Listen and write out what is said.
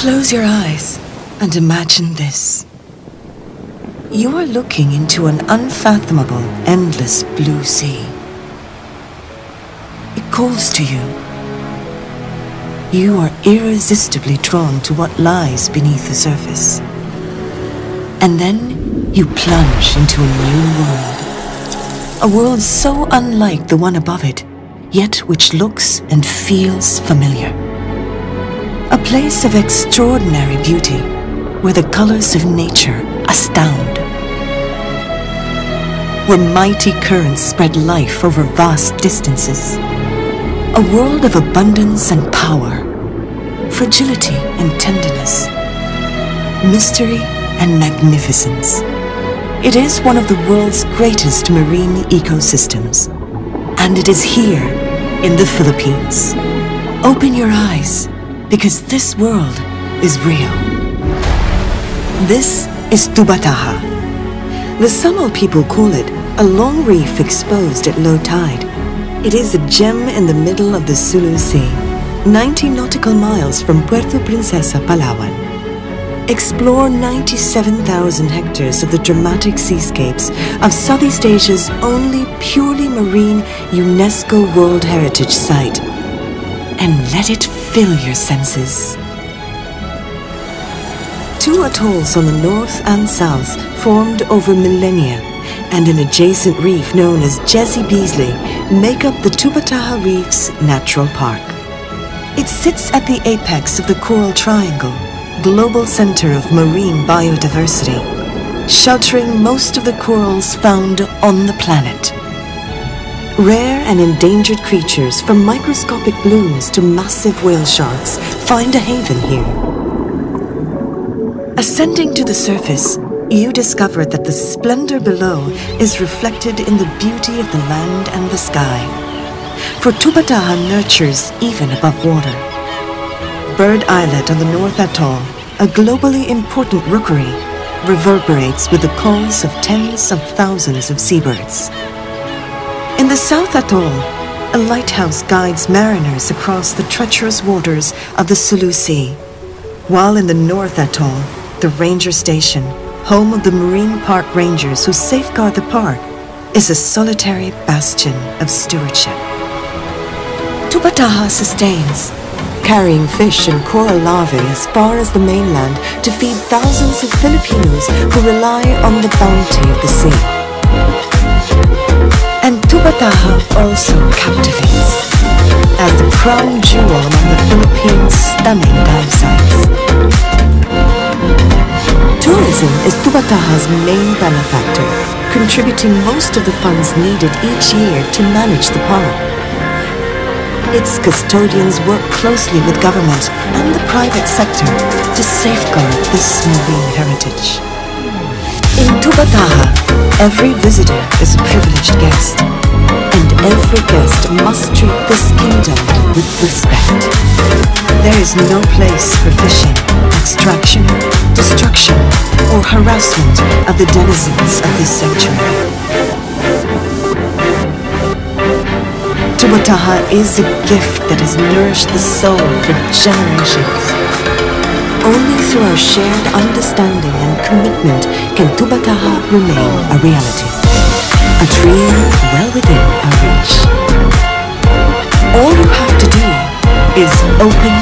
Close your eyes and imagine this. You are looking into an unfathomable, endless blue sea. It calls to you. You are irresistibly drawn to what lies beneath the surface. And then you plunge into a new world. A world so unlike the one above it, yet which looks and feels familiar. A place of extraordinary beauty, where the colors of nature astound. Where mighty currents spread life over vast distances. A world of abundance and power, fragility and tenderness, mystery and magnificence. It is one of the world's greatest marine ecosystems. And it is here, in the Philippines. Open your eyes, because this world is real. This is Tubbataha. The Samal people call it a long reef exposed at low tide. It is a gem in the middle of the Sulu Sea, 90 nautical miles from Puerto Princesa, Palawan. Explore 97,000 hectares of the dramatic seascapes of Southeast Asia's only purely marine UNESCO World Heritage Site. And let it fill your senses. Two atolls on the north and south formed over millennia and an adjacent reef known as Jessie Beazley make up the Tubbataha Reef's natural park. It sits at the apex of the Coral Triangle, global center of marine biodiversity, sheltering most of the corals found on the planet. Rare and endangered creatures from microscopic blooms to massive whale sharks find a haven here. Ascending to the surface, you discover that the splendor below is reflected in the beauty of the land and the sky. For Tubbataha nurtures even above water. Bird Islet on the North Atoll, a globally important rookery, reverberates with the calls of tens of thousands of seabirds. In the South Atoll, a lighthouse guides mariners across the treacherous waters of the Sulu Sea, while in the North Atoll, the ranger station, home of the Marine Park Rangers who safeguard the park, is a solitary bastion of stewardship. Tubbataha sustains, carrying fish and coral larvae as far as the mainland to feed thousands of Filipinos who rely on the bounty of the sea. And Tubbataha also captivates as the crown jewel among the Philippines' stunning dive sites. Tourism is Tubbataha's main benefactor, contributing most of the funds needed each year to manage the park. Its custodians work closely with government and the private sector to safeguard this marine heritage. In Tubbataha, every visitor is a privileged guest, and every guest must treat this kingdom with respect. There is no place for fishing, extraction, destruction, or harassment of the denizens of this sanctuary. Tubbataha is a gift that has nourished the soul for generations. Only through our shared understanding and commitment can Tubbataha remain a reality. A dream well within our reach. All you have to do is open